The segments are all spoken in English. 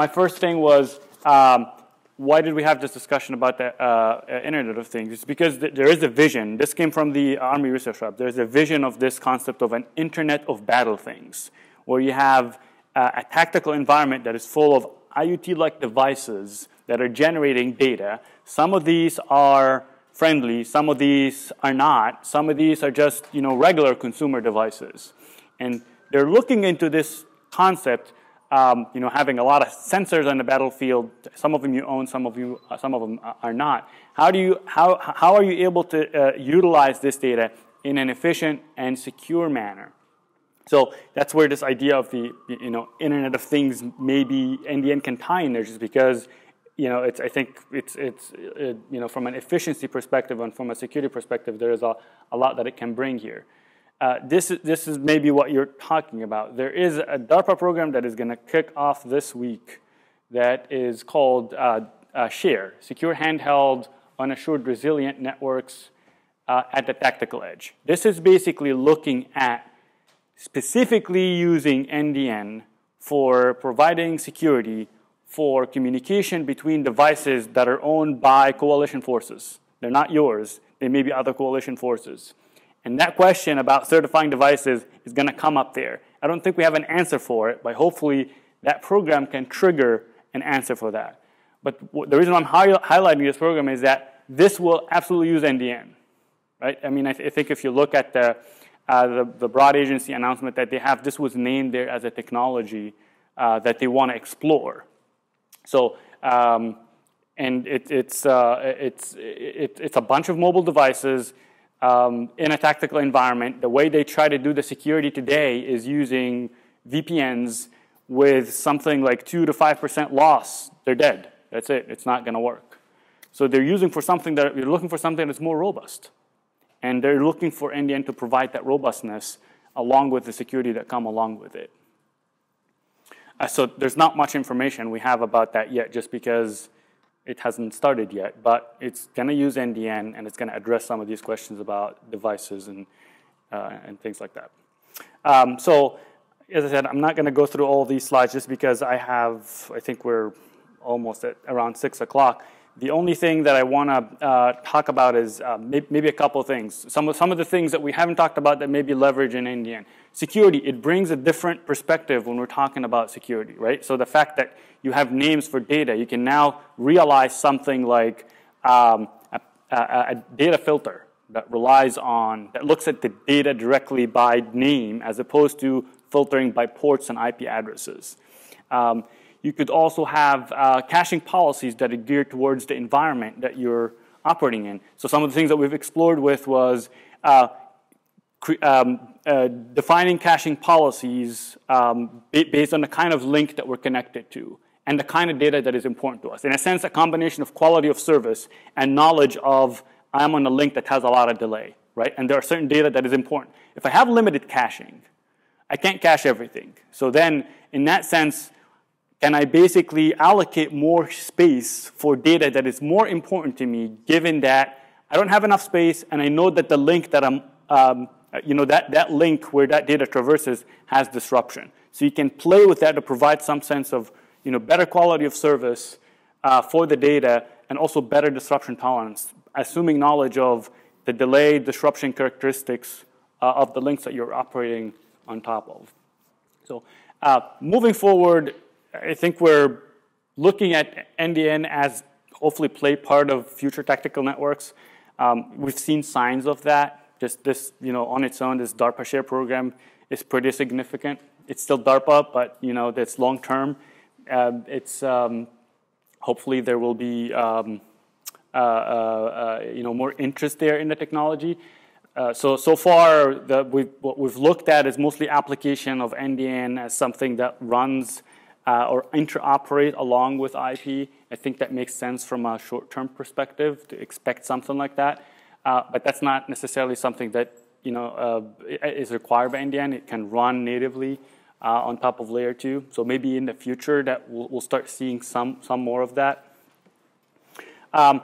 my first thing was um, why did we have this discussion about the uh, uh Internet of Things? It's because th there is a vision. This came from the Army Research Lab. There's a vision of this concept of an Internet of Battle Things, where you have uh, a tactical environment that is full of IoT-like devices that are generating data. Some of these are friendly, some of these are not. Some of these are just you know, regular consumer devices. And they're looking into this concept, um, you know, having a lot of sensors on the battlefield. Some of them you own, some of you, uh, some of them are not. How do you, how, how are you able to uh, utilize this data in an efficient and secure manner? So that's where this idea of the you know Internet of Things maybe in the end can tie in there, just because you know it's I think it's it's it, you know from an efficiency perspective and from a security perspective, there is a, a lot that it can bring here. Uh, this, is, this is maybe what you're talking about. There is a DARPA program that is going to kick off this week that is called uh, uh, SHARE, Secure Handheld Unassured Resilient Networks uh, at the Tactical Edge. This is basically looking at specifically using NDN for providing security for communication between devices that are owned by coalition forces. They're not yours. They may be other coalition forces. And that question about certifying devices is going to come up there. I don't think we have an answer for it, but hopefully that program can trigger an answer for that. But the reason I'm hi highlighting this program is that this will absolutely use NDN, right? I mean, I, th I think if you look at the uh, the, the, broad agency announcement that they have, this was named there as a technology uh, that they want to explore. So, um, and it, it's, uh, it's, it, it's a bunch of mobile devices um, in a tactical environment. The way they try to do the security today is using VPNs with something like 2 to 5% loss. They're dead. That's it. It's not going to work. So they're using for something that you're looking for something that's more robust. And they're looking for NDN to provide that robustness along with the security that come along with it. Uh, so there's not much information we have about that yet just because it hasn't started yet, but it's going to use NDN and it's going to address some of these questions about devices and, uh, and things like that. Um, so as I said, I'm not going to go through all these slides just because I have, I think we're almost at around 6 o'clock. The only thing that I want to uh, talk about is uh, maybe a couple of things. Some of, some of the things that we haven't talked about that maybe leverage in NDN. Security, it brings a different perspective when we're talking about security, right? So the fact that you have names for data, you can now realize something like um, a, a, a data filter that relies on, that looks at the data directly by name as opposed to filtering by ports and IP addresses. Um, you could also have uh, caching policies that are geared towards the environment that you're operating in. So some of the things that we've explored with was uh, um, uh, defining caching policies um, based on the kind of link that we're connected to and the kind of data that is important to us. In a sense, a combination of quality of service and knowledge of I'm on a link that has a lot of delay, right? And there are certain data that is important. If I have limited caching, I can't cache everything. So then, in that sense, can I basically allocate more space for data that is more important to me, given that I don't have enough space and I know that the link that I'm, um, you know, that, that link where that data traverses has disruption. So you can play with that to provide some sense of, you know, better quality of service uh, for the data and also better disruption tolerance, assuming knowledge of the delay disruption characteristics uh, of the links that you're operating on top of. So uh, moving forward, I think we're looking at NDN as hopefully play part of future tactical networks. Um, we've seen signs of that. Just this, you know, on its own, this DARPA share program is pretty significant. It's still DARPA, but you know, that's long term. Uh, it's um, hopefully there will be um, uh, uh, uh, you know more interest there in the technology. Uh, so so far, the, we've, what we've looked at is mostly application of NDN as something that runs uh, or interoperate along with IP. I think that makes sense from a short-term perspective to expect something like that. Uh, but that's not necessarily something that you know uh, is required by NDN. It can run natively uh, on top of layer two. So maybe in the future that we'll, we'll start seeing some some more of that. Um,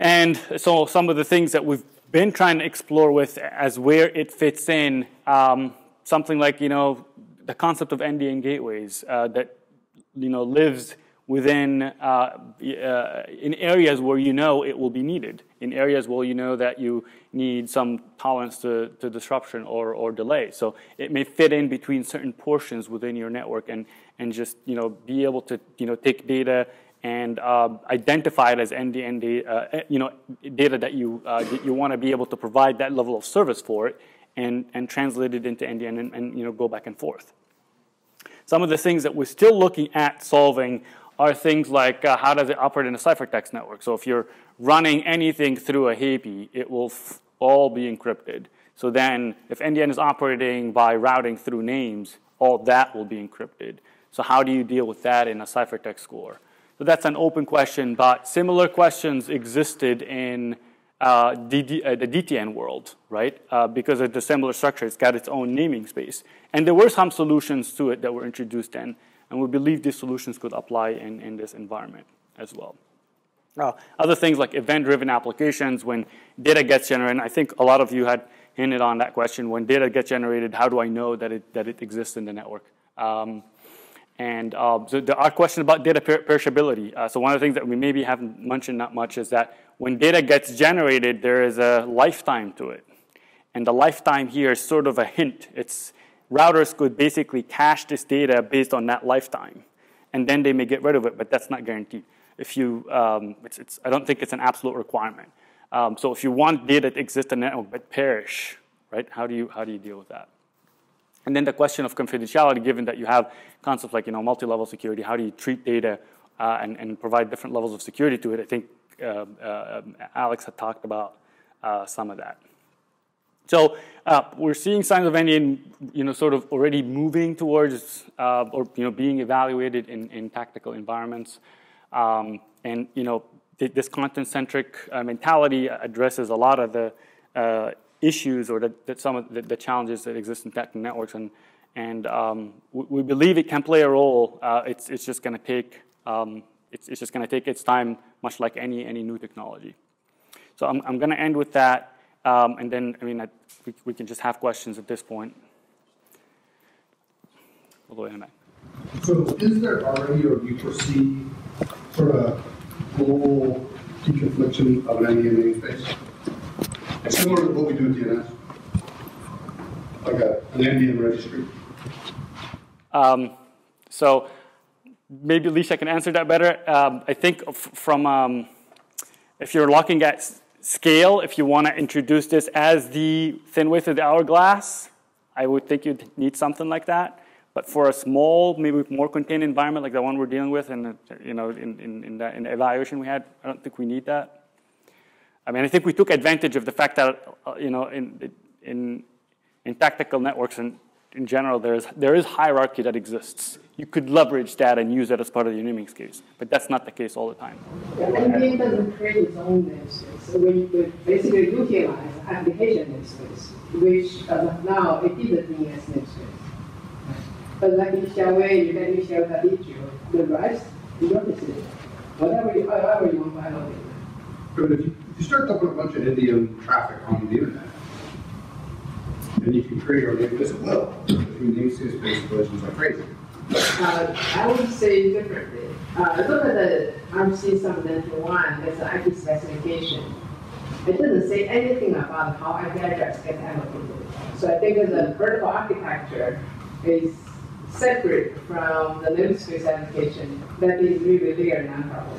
and so some of the things that we've been trying to explore with as where it fits in, um, something like you know the concept of NDN gateways uh, that you know, lives within uh, uh, in areas where you know it will be needed, in areas where you know that you need some tolerance to, to disruption or, or delay. So it may fit in between certain portions within your network and, and just you know be able to you know take data and uh, identify it as NDN data, uh, eh, you know data that you uh, you want to be able to provide that level of service for it and and translate it into NDN and, and you know go back and forth. Some of the things that we're still looking at solving are things like uh, how does it operate in a ciphertext network. So if you're running anything through a HAIPE, it will all be encrypted. So then if NDN is operating by routing through names, all that will be encrypted. So how do you deal with that in a ciphertext core? So that's an open question, but similar questions existed in uh, DD, uh, the DTN world, right? Uh, because it's a similar structure, it's got its own naming space. And there were some solutions to it that were introduced then, And we believe these solutions could apply in, in this environment as well. Other things like event-driven applications, when data gets generated, I think a lot of you had hinted on that question. When data gets generated, how do I know that it, that it exists in the network? Um, and uh, so there are questions about data per perishability. Uh, so one of the things that we maybe haven't mentioned that much is that when data gets generated, there is a lifetime to it. And the lifetime here is sort of a hint. It's routers could basically cache this data based on that lifetime. And then they may get rid of it, but that's not guaranteed. If you, um, it's, it's, I don't think it's an absolute requirement. Um, so if you want data to exist in the network but perish, right, how do you, how do you deal with that? And then the question of confidentiality, given that you have concepts like you know, multi-level security, how do you treat data uh, and, and provide different levels of security to it? I think uh, uh, Alex had talked about uh, some of that. So uh, we're seeing signs of NDN, you know, sort of already moving towards uh, or you know being evaluated in, in tactical environments, um, and you know this content-centric mentality addresses a lot of the issues or the, some of the, the, challenges that exist in tech networks, and and um, we, we, believe it can play a role. Uh, it's it's just going to take um, it's, it's just going to take its time, much like any any new technology. So I'm I'm going to end with that. Um, and then, I mean, I, we, we, can just have questions at this point. All the in. So is there already, or do you foresee sort of global deconfliction of an NDN namespace? Similar to what we do with DNS? Like a, an NDN registry? Um, so maybe Lixia can answer that better. Um, I think from, um, if you're looking at scale, if you want to introduce this as the thin waist of the hourglass, I would think you'd need something like that. But for a small, maybe more contained environment like the one we're dealing with, and you know, in, in, in, the, in the evaluation we had, I don't think we need that. I mean, I think we took advantage of the fact that uh, you know, in, in, in tactical networks and in general, there is, there is hierarchy that exists. You could leverage that and use that as part of the naming case, but that's not the case all the time. Yeah, NDN doesn't create its own namespace. So we, we basically utilize application namespace, which as of now, it is a DNS namespace. But like in Xiaowei, you can use Xiaowei the rest, you don't need it. Whatever you, however you want to handle it. But if you, if you start dumping a bunch of NDN traffic on the internet, and you can create or make this well between these two space collisions like crazy. Uh, I would say differently. Uh, look at the RFC 791, there's an IP specification. It doesn't say anything about how IP address gets allocated. So I think the vertical architecture is separate from the namespace application. That is really bigger non-problem.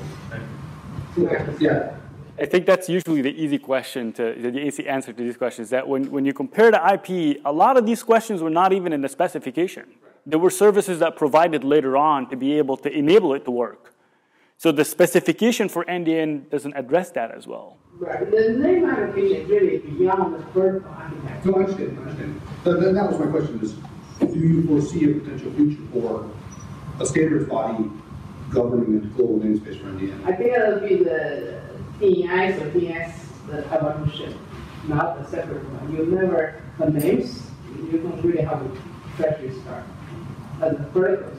Yeah. I think that's usually the easy question to the easy answer to these questions. That when, when you compare to IP, a lot of these questions were not even in the specification. There were services that provided later on to be able to enable it to work. So the specification for NDN doesn't address that as well. Right. The name application is really beyond the vertical architecture. No, I understand. I understand. That, that, that was my question: is do you foresee a potential future for a standards body governing the global namespace for NDN? I think it'll be the DNS or DNS the evolution, not a separate one. You never, the names, you don't really have a treasury start. But the verticals.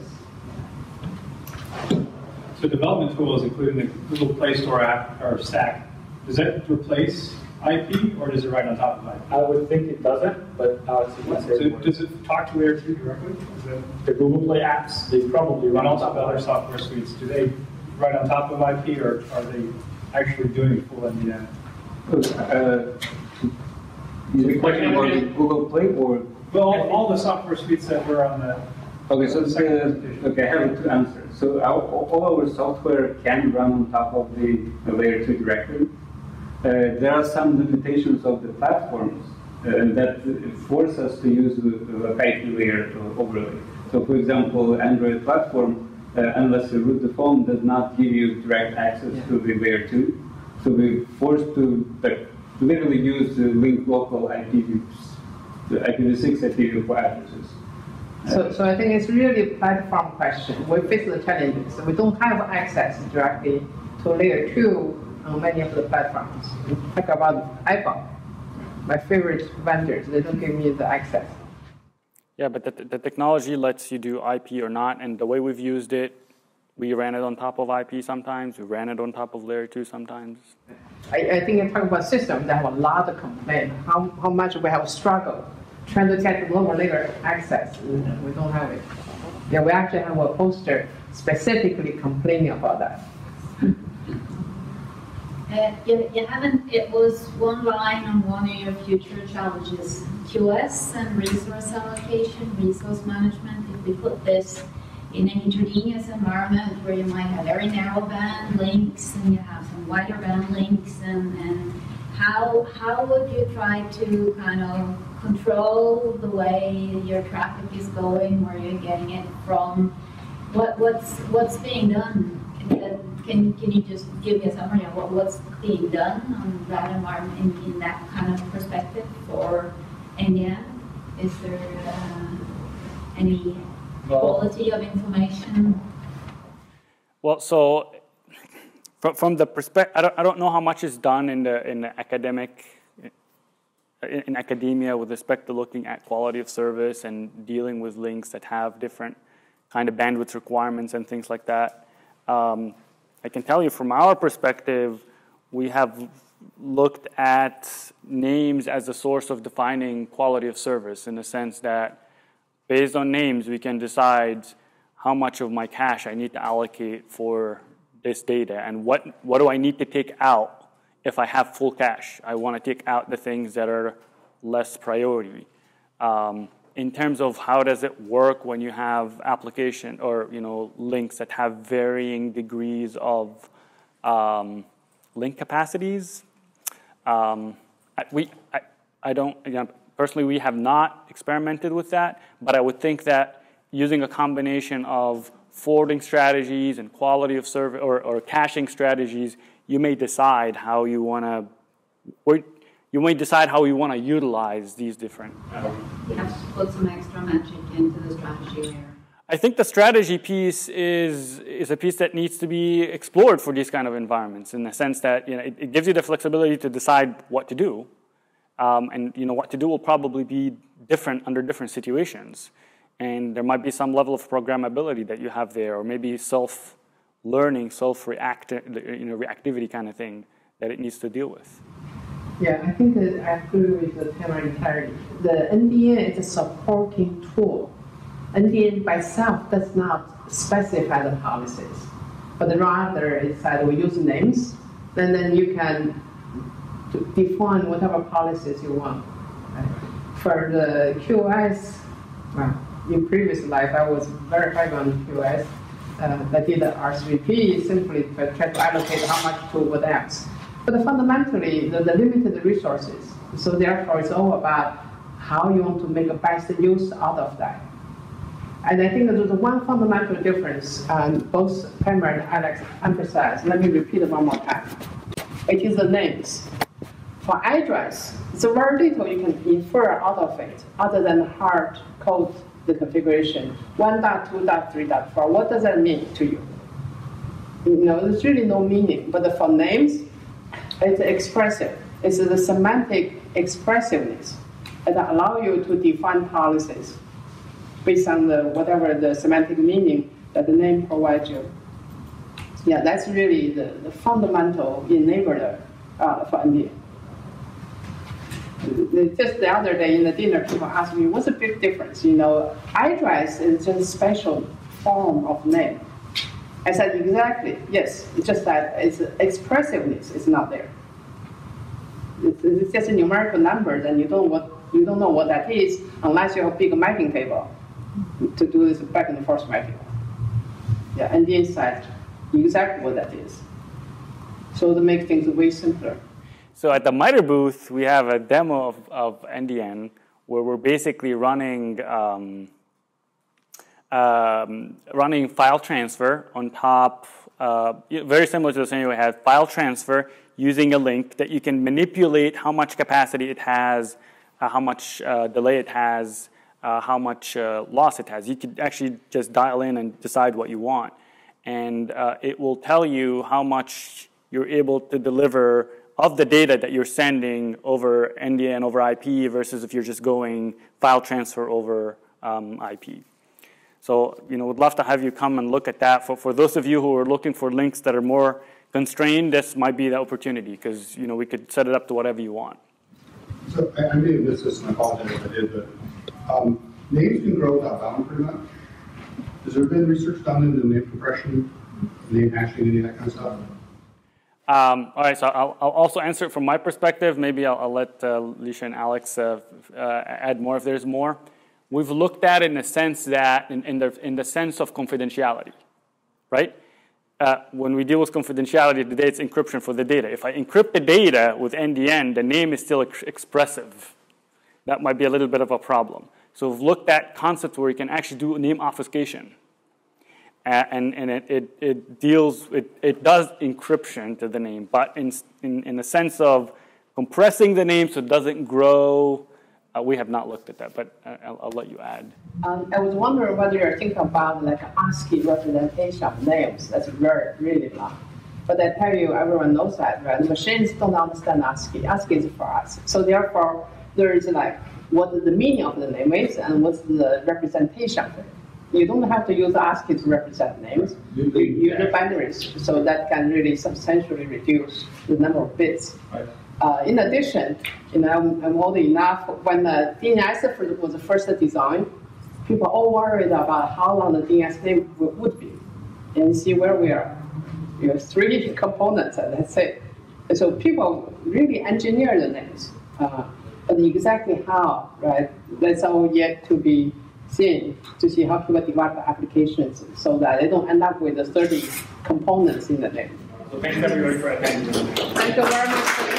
So development tools, including the Google Play Store app or stack, does that replace IP, or does it write on top of IP? I would think it doesn't, but Alex, you can say So more. does it talk to Layer 2 directly? Is that, The Google Play apps, they probably run and on top of other software suites, do they write on top of IP, or are they actually doing full? Uh, Is the question about the Google Play or? Well, all- all the software suites that were on the, Okay, so the, okay, I have two answers. So our, all our software can run on top of the layer two directory. Uh, there are some limitations of the platforms uh, that force us to use a, a layer overlay. So for example, Android platform, uh, Uh, unless you root the phone, does not give you direct access to the layer two. So we're forced to like, literally use the link local IPv, the IPv6, IPv4 addresses. So, so I think it's really a platform question. We face the challenges. We don't have access directly to layer two on many of the platforms. Talk about iPhone, my favorite vendors, they don't give me the access. Yeah, but the, the technology lets you do IP or not, and the way we've used it, we ran it on top of IP sometimes, we ran it on top of layer two sometimes. I, I think you talk about systems that have a lot of complaint, how, how much we have struggled trying to get lower layer access. We don't have it. Yeah, we actually have a poster specifically complaining about that. Uh, you, you haven't, it was one line on one of your future challenges, QS and resource allocation, resource management. If we put this in a heterogeneous environment where you might have very narrow band links and you have some wider band links and, and how, how would you try to kind of control the way your traffic is going, where you're getting it from? What, what's, what's being done? Can, can you just give me a summary of what, what's being done on that environment in, in that kind of perspective for NDN? Is there uh, any quality of information? Well, so from, from the perspective, I don't, I don't know how much is done in the, in the academic, in, in academia with respect to looking at quality of service and dealing with links that have different kind of bandwidth requirements and things like that. Um, I can tell you from our perspective, we have looked at names as a source of defining quality of service in the sense that based on names, we can decide how much of my cache I need to allocate for this data and what, what do I need to take out if I have full cache. I want to take out the things that are less priority. Um, in terms of how does it work when you have application or you know links that have varying degrees of um, link capacities, um, we I, I don't personally we have not experimented with that, but I would think that using a combination of forwarding strategies and quality of service or, or caching strategies, you may decide how you want to you may decide how you want to utilize these different. Have to put some extra magic into the strategy layer. I think the strategy piece is is a piece that needs to be explored for these kind of environments, in the sense that you know it, it gives you the flexibility to decide what to do, um, and you know what to do will probably be different under different situations, and there might be some level of programmability that you have there, or maybe self learning, self react you know reactivity kind of thing that it needs to deal with. Yeah, I think that I agree with the Tamer entirely. The NDN is a supporting tool. NDN by itself does not specify the policies, but rather it's that we use names, and then you can define whatever policies you want. For the QoS, in previous life I was very heavy on QoS. Uh, I did the RSVP simply to try to allocate how much to what else. But fundamentally, the, the limited resources. So therefore, it's all about how you want to make the best use out of that. And I think there's one fundamental difference, um, both Tamer and Alex emphasized. Let me repeat it one more time. It is the names. For address, it's very little you can infer out of it, other than hard code the configuration. 1.2.3.4, what does that mean to you? You know, there's really no meaning. But the for names, it's expressive. It's the semantic expressiveness that allow you to define policies based on the whatever the semantic meaning that the name provides you. Yeah, that's really the, the fundamental enabler uh, for NDN. just the other day in the dinner, people asked me, what's the big difference? You know, address is just a special form of name. I said, exactly, yes, it's just that it's expressiveness is not there. It's, it's just a numerical number, and you don't what you don't know what that is unless you have a big mapping table to do this back and forth mapping. Yeah, and the exactly what that is. So to make things way simpler. So at the MITRE booth, we have a demo of, of NDN where we're basically running um, um, running file transfer on top, uh, very similar to the same way we had file transfer using a link that you can manipulate how much capacity it has, uh, how much uh, delay it has, uh, how much uh, loss it has. You could actually just dial in and decide what you want. And uh, it will tell you how much you're able to deliver of the data that you're sending over NDN over IP versus if you're just going file transfer over um, IP. So, you know, would love to have you come and look at that. For, for those of you who are looking for links that are more constrained, this might be the opportunity because, you know, we could set it up to whatever you want. So I, I may have missed this, and I apologize if I did, but um, names can grow without bound pretty much. Has there been research done into name compression, name hashing, any of that kind of stuff? Um, all right, so I'll, I'll, also answer it from my perspective. Maybe I'll, I'll let uh, Lixia and Alex uh, uh, add more if there's more. We've looked at it in the sense that, in, in, the, in the sense of confidentiality, right? Uh, when we deal with confidentiality, today it's encryption for the data. If I encrypt the data with NDN, the name is still ex expressive. That might be a little bit of a problem. So we've looked at concepts where you can actually do name obfuscation and, and it, it, it, deals, it, it does encryption to the name, but in, in, in the sense of compressing the name so it doesn't grow, uh, we have not looked at that, but uh, I'll, I'll let you add. Um, I was wondering whether you're thinking about like ASCII representation of names. That's very, really long. But I tell you, everyone knows that, right? The machines don't understand ASCII. ASCII is for us. So therefore, there is like what the meaning of the name is and what's the representation of it. You don't have to use ASCII to represent names. You use the binaries, so that can really substantially reduce the number of bits. Uh, in addition, you know, I'm, I'm old enough when the DNS was first designed, people all worried about how long the DNS name would be. And see where we are. You have three components, and that's it. And so people really engineer the names. Uh, but exactly how, right? That's all yet to be seen to see how people develop the applications so that they don't end up with the 30 components in the name. So thanks everybody for attending. Thank you very much.